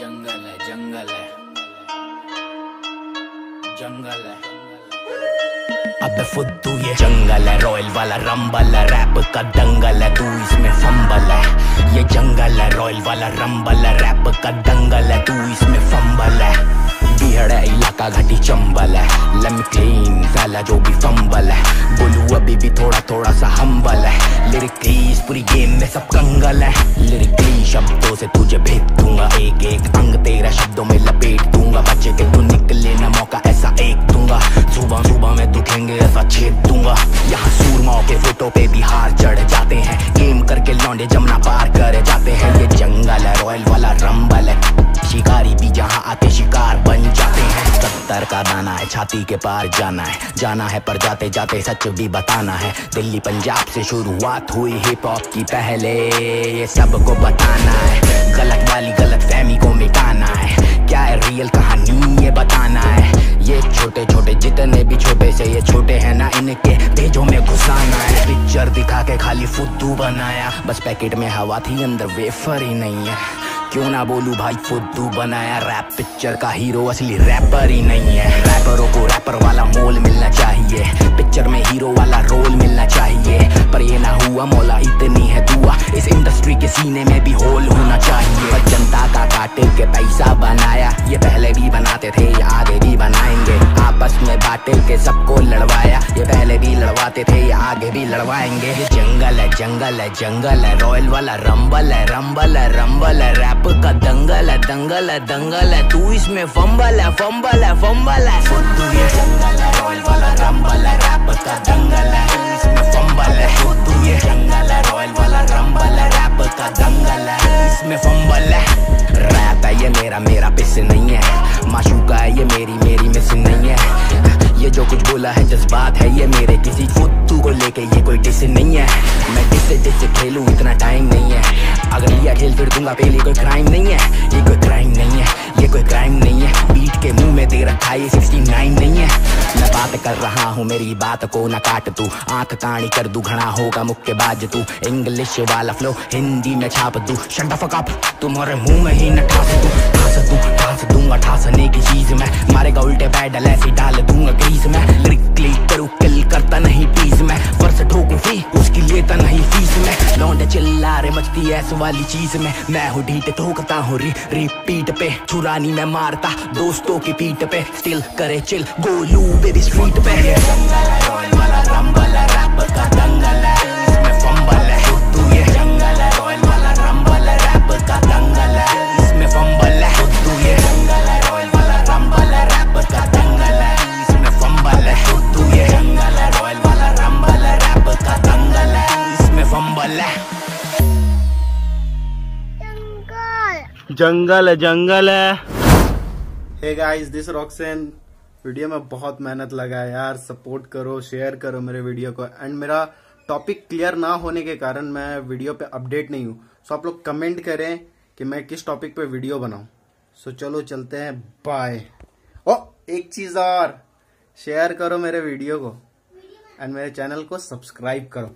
जंगल है जंगल है। जंगल है। अब फुद्दू ये जंगल है, रॉयल वाला रंबल है, रैप का दंगल है, तू इसमें फंबल है। ये जंगल है, रॉयल वाला रंबल है, रैप का दंगल है, तू इसमें फंबल है। बिहड़ है, इलाका घटी चंबल है। लेम क्लीन साला जो भी फंबल है। बोलू अभी भी थोड़ा थोड़ा सा हम्बल है। लिरिकली इस पूरी गेम में सब कंगल है। लिरिकली शब्दों से तुझे भेद दूँगा। एक एक अंग तेरा शब्दों में लपेट दूँगा। बच्चे के तू निकले ना मौका, ऐसा एक दूँगा। सुबह सुबह में दुखेंगे, ऐसा छेद दूँगा। यहाँ सूरमाओं के फ़ोटो पे भी हार चढ़ जाते हैं। गेम करके लौंडे जमना पार कर जाते हैं। ये जंगल है रॉयल वाला रंबल सत्तर का दाना है, छाती के पार जाना है। जाना है पर जाते जाते सच भी बताना है। दिल्ली, पंजाब से शुरुआत हुई हिप हॉप की पहले। ये सबको बताना है। गलत वाली गलत फहमी को मिटाना है। क्या है रियल कहानी? ये बताना है। ये छोटे छोटे, जितने भी छोटे से ये छोटे हैं ना इनके पेजों में घुसाना है। पिक्चर दिखा के खाली फुद्दू बनाया। बस पैकेट में हवा थी, अंदर वेफर ही नहीं है। क्यों ना बोलू भाई, फुद्दू बनाया रैप पिक्चर का हीरो असली रैपर ही नहीं है। रैपरों को रैपर वाला मोल मिलना चाहिए। पिक्चर में हीरो वाला रोल मिलना चाहिए। पर ये ना हुआ, मौला इतनी है दुआ। इस इंडस्ट्री के सीने में भी होल होना चाहिए। जनता का काटे के पैसा बनाया। ये पहले भी बनाते थे आगे भी बनाएँगे। आपस में बांटे के सबको लड़वाया। ये पहले भी लड़वाते थे, ये आगे भी लड़वाएँगे। जंगल है जंगल है जंगल है। रॉयल वाला रंबल है रंबल है रंबल है। रैप का दंगल है दंगल है दंगल है। तू इसमें फंबल है फंबल है फंबल है। फुद्दू ये जंगल है, रॉयल वाला रंबल है। रैप का दंगल है, तू इसमें फंबल है। फुद्दू ये जंगल है, रॉयल वाला रंबल है। रैप का दंगल है इसमें फंबल है। रैप है, ये मेरा मेरा पिस नहीं है। माशूका है, ये मेरी बोला है जज्बात है ये मेरे किसी कुत्तू को लेके, ये कोई डिस नहीं है। मैं जिससे जिससे खेलूँ, इतना टाइम नहीं है। अगर लिया खेल फिर दूँगा, पहले कोई क्राइम नहीं है। ये कोई क्राइम नहीं है, ये कोई क्राइम नहीं है। बीट के मुँह में दे रखा ये 69 नहीं है। बात कर रहा हूँ, मेरी बात को ना काट तू। आँख काणी कर दू घना होगा मुक्के बाज तू। इंग्लिश वाला फ्लो हिंदी में छाप दू। अप तुम्हारे मुँह में ही न ठास दू। ठास दू, ठास दूँगा, ठासने की चीज़ में। मारेगा उल्टे पैडल, ऐसे डाल दूँगा ग्रीस में। लिरिकली करूँ किल करता नहीं प्लीज़ मैं। वर्ष ठोकू फ्री उसकी लेता नहीं फ़ीस में। लौंडे चिल्ला रहे मचती ऐस वाली चीज़ में। मैं हूँ ढीट ठोकता हूँ री रिपीट पे। चुरानी मैं मारता, दोस्तों की पीठ पे। स्टिल करे चिल गोलू बेबी स्ट्रीट पे जंगल है। रॉयल वाला रंबल है रैप का दंगल है इसमें फंबल है फुद्दू ये जंगल है रॉयल वाला रंबल है रैप का दंगल है इसमें फंबल है ये जंगल है। रॉयल वाला रंबल है रैप का दंगल है इसमें फंबल है फुद्दू ये जंगल है रॉयल वाला रंबल है रैप का दंगल है इसमें फंबल है जंगल है जंगल है hey guys this Roxon video में बहुत मेहनत लगा है यार सपोर्ट करो शेयर करो मेरे वीडियो को। एंड मेरा टॉपिक क्लियर ना होने के कारण मैं वीडियो पे अपडेट नहीं हूँ। सो आप लोग कमेंट करें कि मैं किस टॉपिक पे वीडियो बनाऊँ। सो चलो चलते हैं। बाय ओ एक चीज़ और। शेयर करो मेरे वीडियो को। एंड मेरे चैनल को सब्सक्राइब करो।